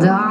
Да,